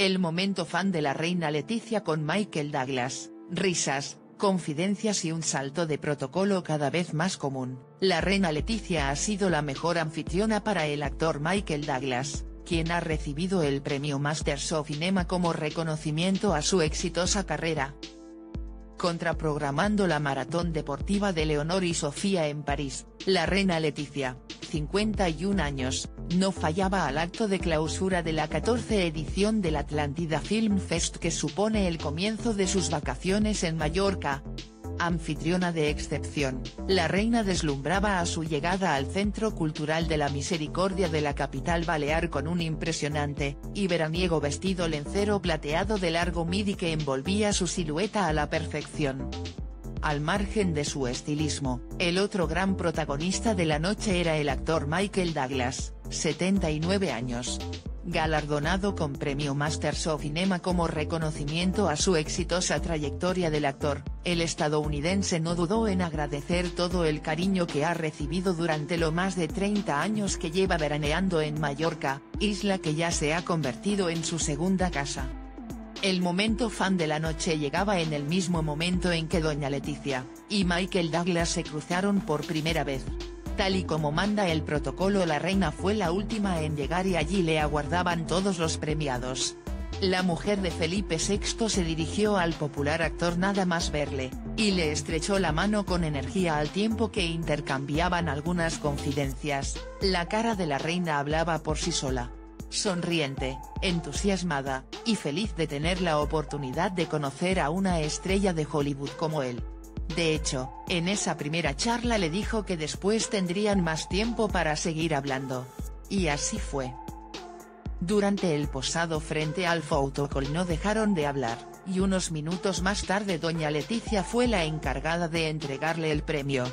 El momento fan de la reina Leticia con Michael Douglas, risas, confidencias y un salto de protocolo cada vez más común. La reina Leticia ha sido la mejor anfitriona para el actor Michael Douglas, quien ha recibido el premio Masters of Cinema como reconocimiento a su exitosa carrera. Contraprogramando la maratón deportiva de Leonor y Sofía en París, la reina Leticia, 51 años, no fallaba al acto de clausura de la 14 edición del Atlántida Film Fest que supone el comienzo de sus vacaciones en Mallorca. Anfitriona de excepción, la reina deslumbraba a su llegada al Centro Cultural de la Misericordia de la capital balear con un impresionante, y veraniego vestido lencero plateado de largo midi que envolvía su silueta a la perfección. Al margen de su estilismo, el otro gran protagonista de la noche era el actor Michael Douglas, 79 años. Galardonado con Premio Masters of Cinema como reconocimiento a su exitosa trayectoria del actor, el estadounidense no dudó en agradecer todo el cariño que ha recibido durante lo más de 30 años que lleva veraneando en Mallorca, isla que ya se ha convertido en su segunda casa. El momento fan de la noche llegaba en el mismo momento en que doña Leticia, y Michael Douglas se cruzaron por primera vez. Tal y como manda el protocolo la reina fue la última en llegar y allí le aguardaban todos los premiados. La mujer de Felipe VI se dirigió al popular actor nada más verle, y le estrechó la mano con energía al tiempo que intercambiaban algunas confidencias, la cara de la reina hablaba por sí sola sonriente, entusiasmada, y feliz de tener la oportunidad de conocer a una estrella de Hollywood como él. De hecho, en esa primera charla le dijo que después tendrían más tiempo para seguir hablando. Y así fue. Durante el posado frente al fotocol no dejaron de hablar, y unos minutos más tarde doña Leticia fue la encargada de entregarle el premio.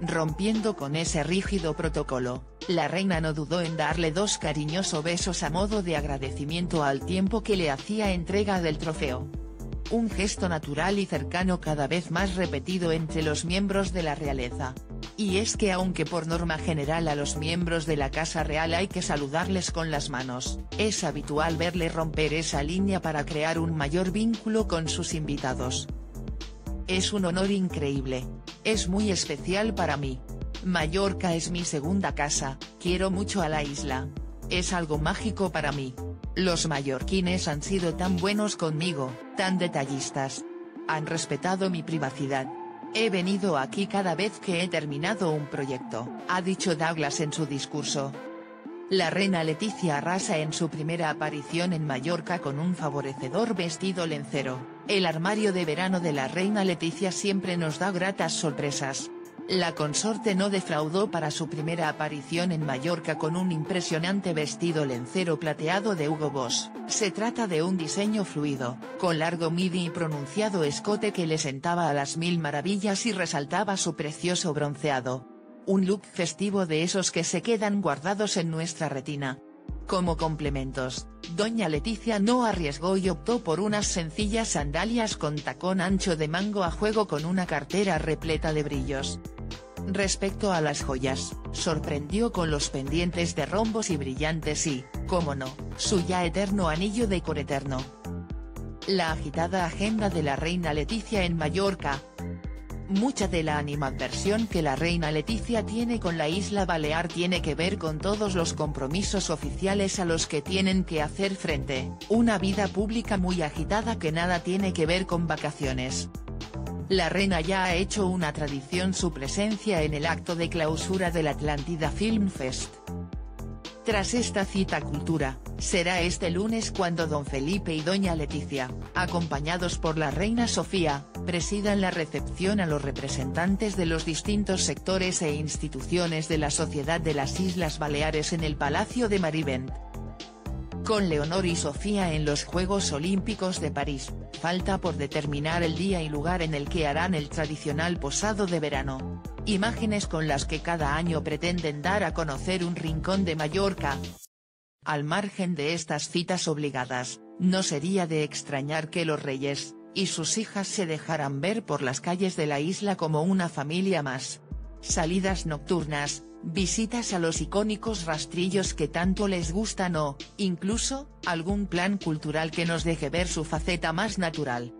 Rompiendo con ese rígido protocolo, la reina no dudó en darle dos cariñosos besos a modo de agradecimiento al tiempo que le hacía entrega del trofeo. Un gesto natural y cercano cada vez más repetido entre los miembros de la realeza. Y es que aunque por norma general a los miembros de la Casa Real hay que saludarles con las manos, es habitual verle romper esa línea para crear un mayor vínculo con sus invitados. Es un honor increíble. Es muy especial para mí. Mallorca es mi segunda casa, quiero mucho a la isla. Es algo mágico para mí. Los mallorquines han sido tan buenos conmigo, tan detallistas. Han respetado mi privacidad. He venido aquí cada vez que he terminado un proyecto, ha dicho Douglas en su discurso. La reina Leticia arrasa en su primera aparición en Mallorca con un favorecedor vestido lencero, el armario de verano de la reina Leticia siempre nos da gratas sorpresas. La consorte no defraudó para su primera aparición en Mallorca con un impresionante vestido lencero plateado de Hugo Boss, se trata de un diseño fluido, con largo midi y pronunciado escote que le sentaba a las mil maravillas y resaltaba su precioso bronceado, un look festivo de esos que se quedan guardados en nuestra retina. Como complementos, doña Leticia no arriesgó y optó por unas sencillas sandalias con tacón ancho de mango a juego con una cartera repleta de brillos. Respecto a las joyas, sorprendió con los pendientes de rombos y brillantes y, como no, su ya eterno anillo de coreterno. La agitada agenda de la reina Leticia en Mallorca, Mucha de la animadversión que la reina Leticia tiene con la isla Balear tiene que ver con todos los compromisos oficiales a los que tienen que hacer frente, una vida pública muy agitada que nada tiene que ver con vacaciones. La reina ya ha hecho una tradición su presencia en el acto de clausura del Atlántida Film Fest. Tras esta cita cultura, será este lunes cuando don Felipe y doña Leticia, acompañados por la reina Sofía, presidan la recepción a los representantes de los distintos sectores e instituciones de la sociedad de las Islas Baleares en el Palacio de Marivent. Con Leonor y Sofía en los Juegos Olímpicos de París, falta por determinar el día y lugar en el que harán el tradicional posado de verano imágenes con las que cada año pretenden dar a conocer un rincón de Mallorca. Al margen de estas citas obligadas, no sería de extrañar que los reyes, y sus hijas se dejaran ver por las calles de la isla como una familia más. Salidas nocturnas, visitas a los icónicos rastrillos que tanto les gustan o, incluso, algún plan cultural que nos deje ver su faceta más natural.